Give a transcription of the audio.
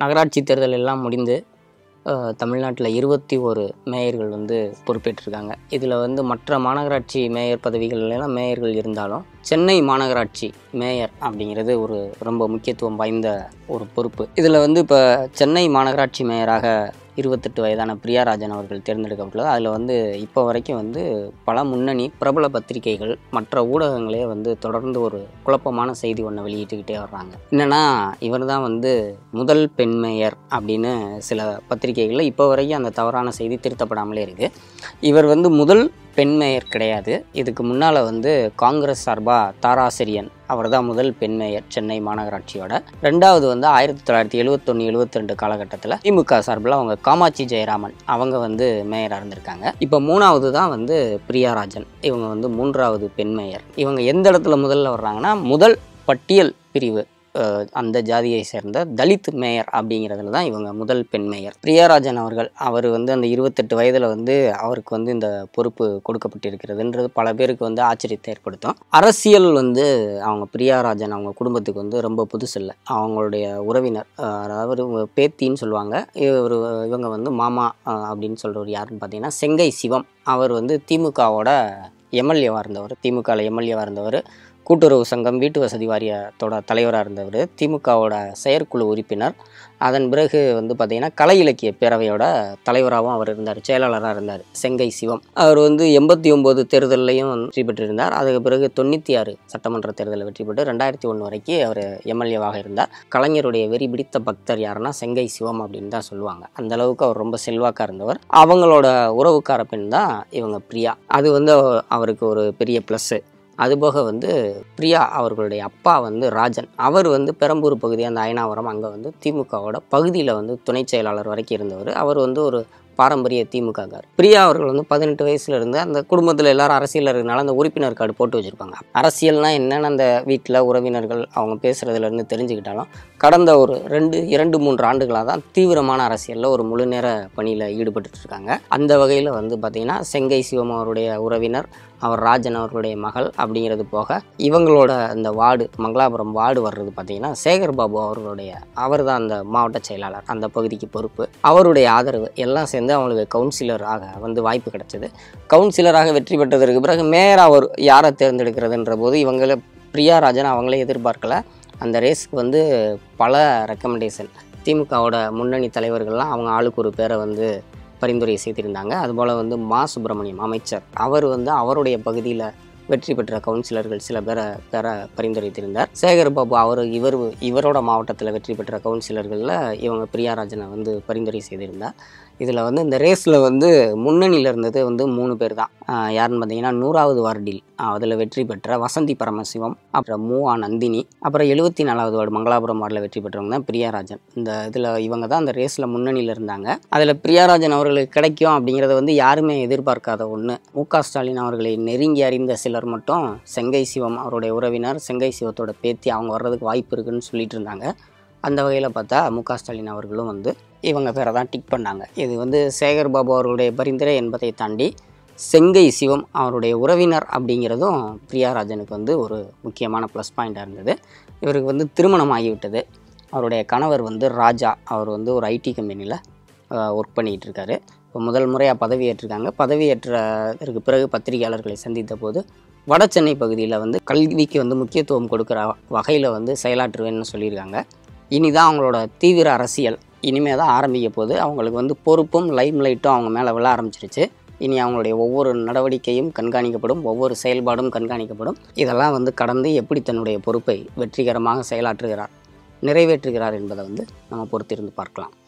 நகராட்சி தேர்தல் எல்லாம் முடிந்து தமிழ்நாட்டில் இருபத்தி ஒரு மேயர்கள் வந்து பொறுப்பேற்றிருக்காங்க. இதில் வந்து மற்ற மாநகராட்சி மேயர் பதவிகள்லாம் மேயர்கள் இருந்தாலும் சென்னை மாநகராட்சி மேயர் அப்படிங்கிறது ஒரு ரொம்ப முக்கியத்துவம் வாய்ந்த ஒரு பொறுப்பு. இதில் வந்து இப்போ சென்னை மாநகராட்சி மேயராக இருபத்தெட்டு வயதான பிரியாராஜன் அவர்கள் தேர்ந்தெடுக்கப்பட்டுள்ளது. அதில் வந்து இப்போ வரைக்கும் வந்து பல முன்னணி பிரபல பத்திரிகைகள் மற்ற ஊடகங்களே வந்து தொடர்ந்து ஒரு குழப்பமான செய்தி ஒன்று வெளியிட்டுக்கிட்டே வர்றாங்க. என்னென்னா இவர் தான் வந்து முதல் பெண் மேயர் அப்படின்னு சில பத்திரிகைகளில் இப்போ வரைக்கும் அந்த தவறான செய்தி திருத்தப்படாமலே இருக்குது இவர் வந்து முதல் பெண் மேயர் கிடையாது. இதுக்கு முன்னால் வந்து காங்கிரஸ் சார்பாக தாராசிரியன். அவர் தான் முதல் பெண் மேயர் சென்னை மாநகராட்சியோட. ரெண்டாவது வந்து ஆயிரத்தி தொள்ளாயிரத்தி எழுபத்தொன்னு எழுபத்தி ரெண்டு காலகட்டத்தில் திமுக சார்பில் அவங்க காமாட்சி ஜெயராமன் அவங்க வந்து மேயராக இருந்திருக்காங்க. இப்போ மூணாவது தான் வந்து பிரியாராஜன். இவங்க வந்து மூன்றாவது பெண் மேயர். இவங்க எந்த இடத்துல முதல்ல வர்றாங்கன்னா முதல் பட்டியல் பிரிவு அந்த ஜாதியை சேர்ந்த தலித் மேயர் அப்படிங்கிறதுல தான் இவங்க முதல் பெண் மேயர். பிரியாராஜன் அவர்கள் அவர் வந்து அந்த இருபத்தெட்டு வயதில் வந்து அவருக்கு வந்து இந்த பொறுப்பு கொடுக்கப்பட்டிருக்கிறதுன்றது பல பேருக்கு வந்து ஆச்சரியத்தை ஏற்படுத்தும். அரசியல் வந்து அவங்க பிரியாராஜன் அவங்க குடும்பத்துக்கு வந்து ரொம்ப புதுசு இல்லை. அவங்களுடைய உறவினர் அதாவது பேத்தின்னு சொல்லுவாங்க. இவர் இவங்க வந்து மாமா அப்படின்னு சொல்கிறவர் யாருன்னு பார்த்தீங்கன்னா செங்கை சிவம். அவர் வந்து திமுகவோட எம்எல்ஏவாக இருந்தவர் திமுகவில் எம்எல்ஏவாக இருந்தவர். கூட்டுறவு சங்கம் வீட்டு வசதி வாரியத்தோட தலைவராக இருந்தவர் திமுகவோட செயற்குழு உறுப்பினர். அதன் பிறகு வந்து பார்த்திங்கன்னா கலை இலக்கிய பேரவையோட தலைவராகவும் அவர் இருந்தார் செயலாளராக இருந்தார் செங்கை சிவம். அவர் வந்து எண்பத்தி ஒம்பது தேர்தலையும் வெற்றி பெற்றிருந்தார். அதுக்கு பிறகு தொண்ணூற்றி ஆறு சட்டமன்ற தேர்தலில் வெற்றி பெற்று ரெண்டாயிரத்தி ஒன்று வரைக்கும் அவர் எம்எல்ஏவாக இருந்தார். கலைஞருடைய வெறி பிடித்த பக்தர் யாருன்னா செங்கை சிவம் அப்படின்னு தான் சொல்லுவாங்க. அந்த அளவுக்கு அவர் ரொம்ப செல்வாக்காக இருந்தவர். அவங்களோட உறவுக்கார பெண் தான் இவங்க பிரியா. அது வந்து அவருக்கு ஒரு பெரிய ப்ளஸ்ஸு அதுபோக வந்து பிரியா அவர்களுடைய அப்பா வந்து ராஜன். அவர் வந்து பெரம்பூர் பகுதி அந்த அயனாவரம் அங்கே வந்து திமுகவோட பகுதியில் வந்து துணை செயலாளர் வரைக்கும் இருந்தவர். அவர் வந்து ஒரு பாரம்பரிய திமுககார். பிரியா அவர்கள் வந்து பதினெட்டு வயசுல இருந்து அந்த குடும்பத்தில் எல்லாரும் அரசியல் இருக்கனால அந்த உறுப்பினர் கார்டு போட்டு வச்சுருப்பாங்க. அரசியல்னா என்னென்னு அந்த வீட்டில் உறவினர்கள் அவங்க பேசுகிறதுலேருந்து தெரிஞ்சுக்கிட்டாலும் கடந்த ஒரு ரெண்டு இரண்டு மூன்று ஆண்டுகளாக தான் தீவிரமான அரசியலில் ஒரு முழு நேர பணியில் ஈடுபட்டு இருக்காங்க. அந்த வகையில் வந்து பார்த்திங்கன்னா செங்கை சிவம் அவருடைய உறவினர் அவர் ராஜன் அவர்களுடைய மகள் அப்படிங்கிறது போக இவங்களோட அந்த வார்டு மங்களாபுரம் வார்டு வர்றது பார்த்திங்கன்னா சேகர் பாபு அவர்களுடைய அவர் தான் அந்த மாவட்ட செயலாளர். அந்த பகுதிக்கு பொறுப்பு. அவருடைய ஆதரவு எல்லாம் சேர்ந்து அவங்களுக்கு கவுன்சிலராக வந்து வாய்ப்பு கிடைச்சது. கவுன்சிலராக வெற்றி பெற்றதற்கு பிறகு மேயராக ஒரு யாரை தேர்ந்தெடுக்கிறதுன்ற போது இவங்கள பிரியாராஜன் அவங்களே எதிர்பார்க்கல. அந்த ரேஸ்க்கு வந்து பல ரெக்கமெண்டேஷன் திமுகவோட முன்னணி தலைவர்கள்லாம் அவங்க ஆளுக்கு ஒரு பேரை வந்து பரிந்துரை செய்திருந்தாங்க. அதுபோல் வந்து மா. சுப்பிரமணியம் அமைச்சர் அவர் வந்து அவருடைய பகுதியில் வெற்றி பெற்ற கவுன்சிலர்கள் சில பேரை பெற பரிந்துரைத்திருந்தார். சேகர் பாபு அவர் இவர் இவரோட மாவட்டத்தில் வெற்றி பெற்ற கவுன்சிலர்களில் இவங்க பிரியாராஜனை வந்து பரிந்துரை செய்திருந்தார். இதில் வந்து இந்த ரேஸில் வந்து முன்னணியில் இருந்தது வந்து மூணு பேர் தான் யாருன்னு பார்த்தீங்கன்னா நூறாவது வார்டில் அதில் வெற்றி பெற்ற வசந்தி பரமசிவம் அப்புறம் மூவா நந்தினி அப்புறம் எழுபத்தி நாலாவது வார்டு மங்களாபுரம் வார்டில் வெற்றி பெற்றவங்க தான் பிரியாராஜன். இந்த இதில் இவங்க தான் அந்த ரேஸில் முன்னணியில் இருந்தாங்க. அதில் பிரியாராஜன் அவர்களுக்கு கிடைக்கும் அப்படிங்கிறத வந்து யாருமே எதிர்பார்க்காத ஒன்று மு க ஸ்டாலின் அவர்களை நெருங்கி அறிந்த சிலர் மட்டும் செங்கை சிவம் அவருடைய உறவினர் செங்கை சிவத்தோட பேத்தி அவங்க வர்றதுக்கு வாய்ப்பு இருக்குன்னு சொல்லிட்டு இருந்தாங்க. அந்த வகையில் பார்த்தா மு க ஸ்டாலின் அவர்களும் வந்து இவங்க பேரை தான் டிக் பண்ணாங்க. இது வந்து சேகர் பாபு அவர்களுடைய பரிந்துரை என்பதை தாண்டி செங்கை சிவம் அவருடைய உறவினர் அப்படிங்கிறதும் பிரியாராஜனுக்கு வந்து ஒரு முக்கியமான ப்ளஸ் பாயிண்ட்டாக இருந்தது. இவருக்கு வந்து திருமணம் ஆகிவிட்டது. அவருடைய கணவர் வந்து ராஜா. அவர் வந்து ஒரு ஐடி கம்பெனியில் ஒர்க் பண்ணிகிட்டு இருக்காரு. இப்போ முதல் முறையாக பதவியேற்றிருக்காங்க பதவியேற்றதற்கு பிறகு பத்திரிகையாளர்களை சந்தித்த போது வட சென்னை பகுதியில் வந்து கல்விக்கு வந்து முக்கியத்துவம் கொடுக்குற வகையில் வந்து செயலாற்றுவேன்னு சொல்லியிருக்காங்க. இனிதான் அவங்களோட தீவிர அரசியல். இனிமே தான் ஆரம்பிக்க போது அவங்களுக்கு வந்து பொறுப்பும் லைம் லைட்டும் அவங்க மேலே விழ ஆரம்பிச்சிருச்சு. இனி அவங்களுடைய ஒவ்வொரு நடவடிக்கையும் கண்காணிக்கப்படும். ஒவ்வொரு செயல்பாடும் கண்காணிக்கப்படும். இதெல்லாம் வந்து கடந்து எப்படி தன்னுடைய பொறுப்பை வெற்றிகரமாக செயலாற்றுகிறார் நிறைவேற்றுகிறார் என்பதை வந்து நம்ம பொறுத்திருந்து பார்க்கலாம்.